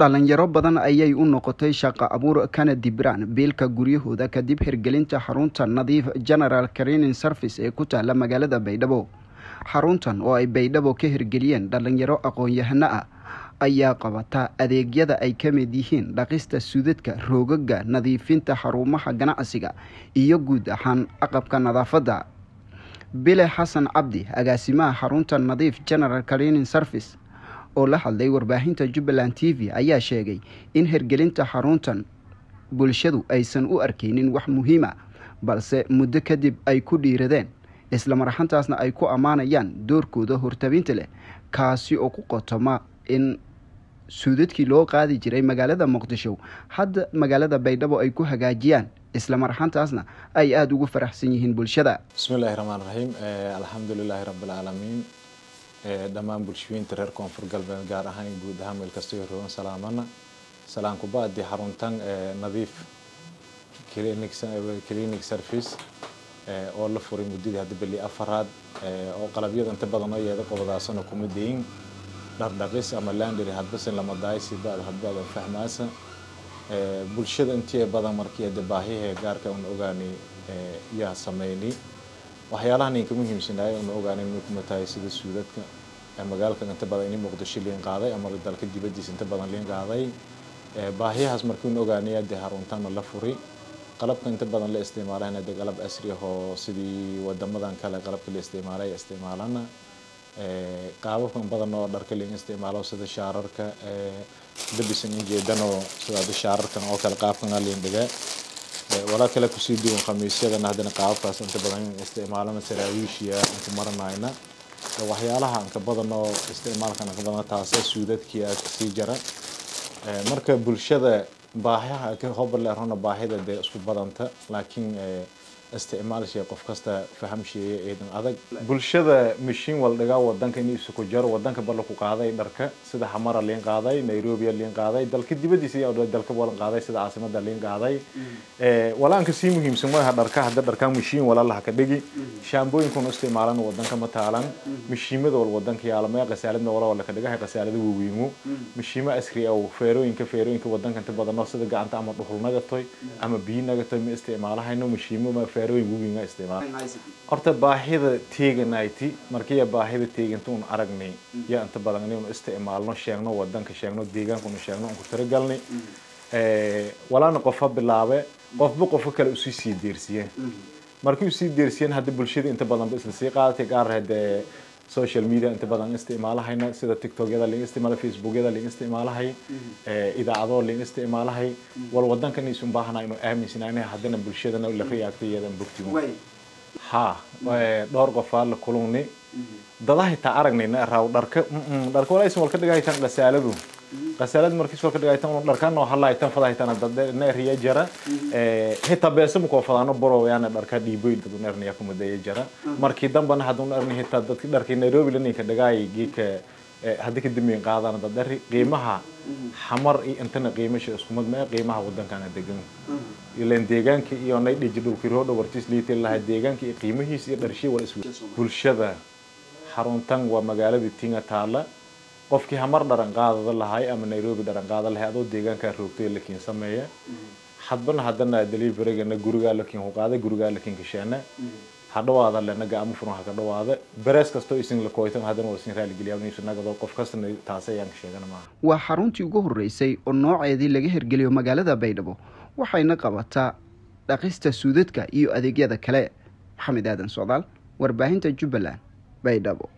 dhalinyaro badan ayay u noqotay shaqo abuur kana dibraan biilka guryahooda kadib hirgelinta xarunta nadiif general training service ee ku taala magaalada baydhabo. Xaruntan oo ay baydhabo ka hirgeliyeen dhalinyaro aqoon-yahano ah ayaa qabata adeegyada ay ka mid yihiin dhaqista sudadka roogaga nadiifinta xarumaha ganacsiga iyo guud ahaan aqabka nadaafadda. Bile xasan cabdi agaasimaha xarunta nadiif general training service oo la hadlay warbaahinta jubbaland t v ayaa sheegay in hirgelinta xaruntan bulshadu aysan u arkeynin wax muhiima balse muddo kadib ay ku dhiiradeen islamarxantaasna ay ku ammaanayaan doorkooda hortabinta leh kaasi oo ku qotoma in suudadkii loo qaadi jiray magaalada muqdisho hadda magaalada baydhabo ay ku hagaajiyaan islamarxantaasna ay aada ugu faraxsan yihiin bulshada. Bismillahi raxmaan raxiim alxamdulilaahi rabbilcaalamiin dhammaan bulshooyinta reer koonfur galbeed gaar ahaan guud ahaan meel kastoo rogan salaamana salaan kubaadi xaruntan nadiif clinic service oo la furay muddadii hadda beli afaraad oo qalabyada inta badan oo yeeda qobadaasana kuma dayin dhardhaqis ama landary hadbasin lama daaysi bad hadbaada fahmaasa bulshada intii badan markii hade baahihee gaarka un ogaanay yaa sameynay waxyaalahan inka muhiimsanaay una ogaanay inay kuma tahay sida suudadka magaalka inta badan ini muqdisho liin qaaday ama dalka dibadiisa inta badan liin qaaday. Baahiyahaas markii una ogaanay dee haruntana la furi. Qalabka inta badan la isticmaalana dee qalab asri ah oo sidii wadamadan kale qalabka la isticmaalay isticmaalana. Qaababkan badan oo dharka liin isticmaalo sida shaararka dabisan injeedanoo sida shaararkan oo kale qaabkan liin dhiga. Walaa kale ku sii duwan khamiisyadana haddana qaababkaas inta badan in isticmaalana saraawiishiya inka maranayna waxyaalaha inka badan oo isticmaalkan inka badan taasa suudadkii ka sii jara. Marka bulshada baahiyaha hobarleerona baahida dee isku badanta laakiin isticmaalshay qof kasta fahamsheeya eedan adag bulshada mashiin waldhigaa wadanka in isuku jaro wadanka balla ku qaaday dharka sida xamara liin qaaday nairobia liin qaaday dalka dibadiisa iyo dalka walan qaaday sida caasimada liin qaaday walaanka sii muhiimsan maaha dharka hadda dharka mashiin walalaha ka dhigi shaambooyinkuna isticmaalan wadanka ma taalan mashiimada wal wadanka yaalama qasaaladna wala wala ka dhigahay qasaalada waaweynu mashiimo asri oo feerooyinka feerooyinka wadanka inta badan sida gacanta ama dhuxul nagatoy ama biyo nagatoy ma isticmaalahayno mashiimo ma. Feerooyin waaweyna isticmaal horta baahida teeganayti markii baahida teeganta un aragnay. Yaa inta badan inaynu isticmaalno sheegno wadanka sheegno deegaankuna sheegno aan ku tiragalnay. Walaana qofa bilaabe qofba qofka kale u sii sii deersiye markii u sii deersiyeen hadda bulshada inta badanba isla sii qaadatay gaar hadee social media inta badan isticmaalahayna sida tiktokyada liin isticmaala facebookyada liin isticmaalahay idaacado liin isticmaalahay. Wal wadankan isun baahana inuu aaminsanaanay haddana bulshadana la reactayeedan bogtimo ha dhowr qofaa la kulunni dadaha taa aragnayna raaw dharka. Dharka walaysan walka dhigaytan qasaaladu qasaalad markiis walka dhigaytan unu dharkan oo halaytan fadahaytan dadna riya jara. Hita beesa muko fadano boro yaana dharka dhiiboy dad nerniya kuma daya jara. Markii dambana haduu erni hita dadki dharkii nairobi laninka dhagaay giika haddii kadambeyn qaadana dad dhari qiimaha xamar iyo intana qiimasha isku mid mee qiimaha wadankana degan ilan deegaanka iyo nay dhiji dhulkii roodha wartiis liiti lahaa deegaanka iyo qiimihiis iyo dharshii wala iswe bulshada. Xaruntan waa magaaladii tinga taala. Qofkii hamar dharan qaadada lahay ama nairobi dharan qaada lahay adoo deegaankaa roogtay lakiin sameeya. Hadbana haddana deliverygana gurigaa lakiin ku qaaday gurigaa lakiin hadhawaada lena gacmo furan ha ka dhawaada berees kastoo isin la kooytan haddana waa isin raaligeliyaa nagado qof kastana taas ayaan ka sheegana maaha. Waa xaruntii ugu horreysay oo nooceedii laga hirgeliyo magaalada baydhabo waxayna qabataa dhaqista suudadka iyo adeegyada kale. Maxamed aadan socdaal warbaahinta jubbaland baydhabo